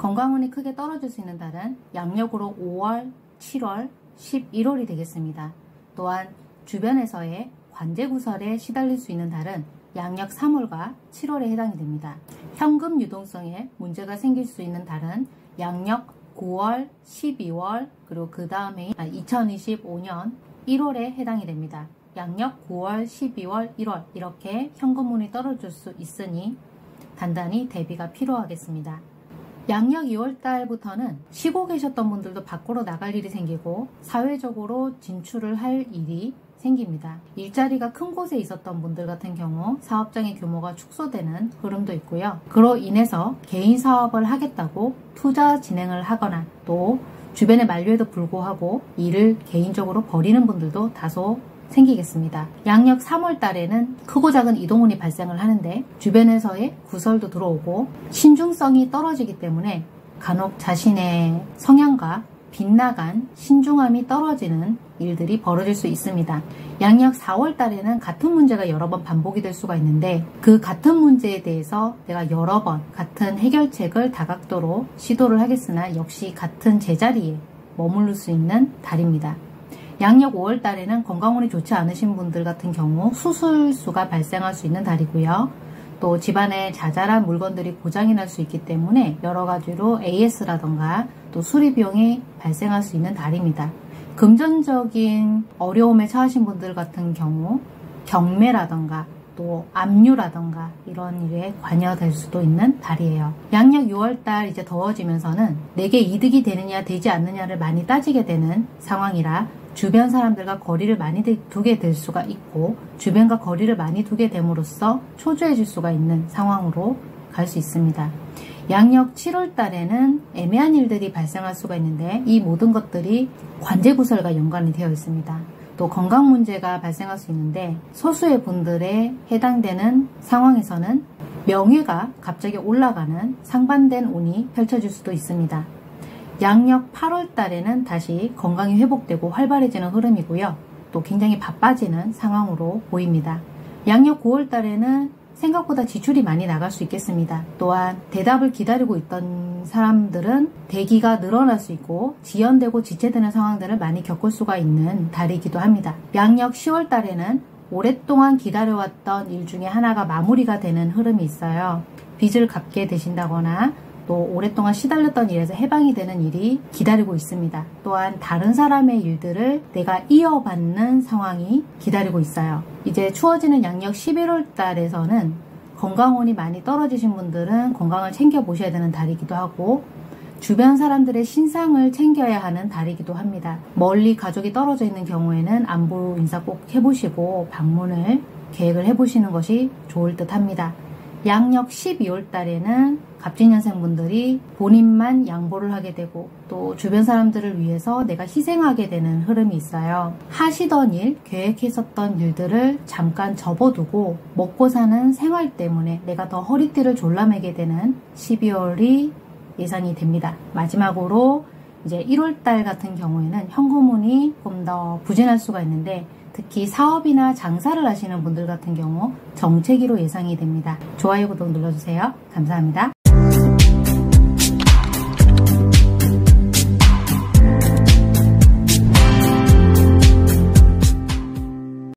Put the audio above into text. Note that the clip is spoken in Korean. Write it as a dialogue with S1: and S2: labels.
S1: 건강운이 크게 떨어질 수 있는 달은 양력으로 5월, 7월, 11월이 되겠습니다. 또한 주변에서의 관제구설에 시달릴 수 있는 달은 양력 3월과 7월에 해당이 됩니다. 현금 유동성에 문제가 생길 수 있는 달은 양력 9월, 12월, 그리고 그 다음에 2025년 1월에 해당이 됩니다. 양력 9월, 12월, 1월 이렇게 현금운이 떨어질 수 있으니 단단히 대비가 필요하겠습니다. 양력 2월 달부터는 쉬고 계셨던 분들도 밖으로 나갈 일이 생기고 사회적으로 진출을 할 일이 생깁니다. 일자리가 큰 곳에 있었던 분들 같은 경우 사업장의 규모가 축소되는 흐름도 있고요. 그로 인해서 개인 사업을 하겠다고 투자 진행을 하거나 또 주변의 만류에도 불구하고 일을 개인적으로 벌이는 분들도 다소 생기겠습니다. 양력 3월 달에는 크고 작은 이동운이 발생을 하는데 주변에서의 구설도 들어오고 신중성이 떨어지기 때문에 간혹 자신의 성향과 빗나간 신중함이 떨어지는 일들이 벌어질 수 있습니다. 양력 4월 달에는 같은 문제가 여러 번 반복이 될 수가 있는데 그 같은 문제에 대해서 내가 여러 번 같은 해결책을 다각도로 시도를 하겠으나 역시 같은 제자리에 머무를 수 있는 달입니다. 양력 5월 달에는 건강운이 좋지 않으신 분들 같은 경우 수술수가 발생할 수 있는 달이고요. 또 집안에 자잘한 물건들이 고장이 날 수 있기 때문에 여러 가지로 AS라던가 또 수리 비용이 발생할 수 있는 달입니다. 금전적인 어려움에 처하신 분들 같은 경우 경매라던가 또 압류라던가 이런 일에 관여될 수도 있는 달이에요. 양력 6월달 이제 더워지면서는 내게 이득이 되느냐 되지 않느냐를 많이 따지게 되는 상황이라 주변 사람들과 거리를 많이 두게 될 수가 있고 주변과 거리를 많이 두게 됨으로써 초조해질 수가 있는 상황으로 갈 수 있습니다. 양력 7월 달에는 애매한 일들이 발생할 수가 있는데 이 모든 것들이 관제구설과 연관이 되어 있습니다. 또 건강 문제가 발생할 수 있는데 소수의 분들에 해당되는 상황에서는 명예가 갑자기 올라가는 상반된 운이 펼쳐질 수도 있습니다. 양력 8월 달에는 다시 건강이 회복되고 활발해지는 흐름이고요. 또 굉장히 바빠지는 상황으로 보입니다. 양력 9월 달에는 생각보다 지출이 많이 나갈 수 있겠습니다. 또한 대답을 기다리고 있던 사람들은 대기가 늘어날 수 있고 지연되고 지체되는 상황들을 많이 겪을 수가 있는 달이기도 합니다. 양력 10월 달에는 오랫동안 기다려왔던 일 중에 하나가 마무리가 되는 흐름이 있어요. 빚을 갚게 되신다거나 또 오랫동안 시달렸던 일에서 해방이 되는 일이 기다리고 있습니다. 또한 다른 사람의 일들을 내가 이어받는 상황이 기다리고 있어요. 이제 추워지는 양력 11월 달에서는 건강운이 많이 떨어지신 분들은 건강을 챙겨 보셔야 되는 달이기도 하고 주변 사람들의 신상을 챙겨야 하는 달이기도 합니다. 멀리 가족이 떨어져 있는 경우에는 안부 인사 꼭 해보시고 방문을 계획을 해보시는 것이 좋을 듯 합니다. 양력 12월 달에는 갑진년생 분들이 본인만 양보를 하게 되고 또 주변 사람들을 위해서 내가 희생하게 되는 흐름이 있어요. 하시던 일, 계획했었던 일들을 잠깐 접어두고 먹고 사는 생활 때문에 내가 더 허리띠를 졸라매게 되는 12월이 예상이 됩니다. 마지막으로 이제 1월 달 같은 경우에는 현금운이 좀 더 부진할 수가 있는데 특히 사업이나 장사를 하시는 분들 같은 경우 정체기로 예상이 됩니다. 좋아요, 구독 눌러주세요. 감사합니다.